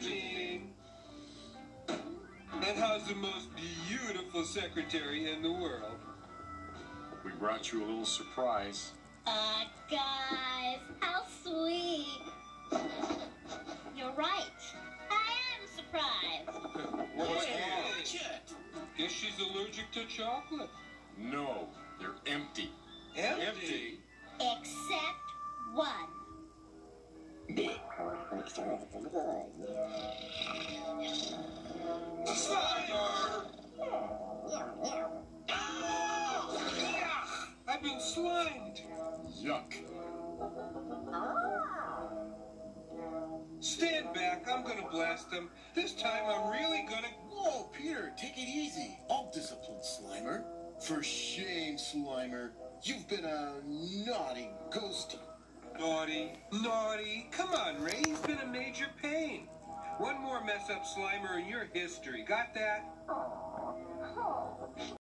Jean. And how's the most beautiful secretary in the world? We brought you a little surprise. Uh, guys, how sweet. You're right. I am surprised. What's What's wrong? Guess she's allergic to chocolate. No, they're empty. Empty. Except Slimer! I've been slimed. Yuck. Stand back. I'm gonna blast them. This time I'm really gonna. Whoa, Peter, take it easy. I'll discipline Slimer. For shame, Slimer. You've been a naughty ghosty. Naughty, naughty. Come on, Ray. He's been a major pain. One more mess up Slimer in your history. Got that?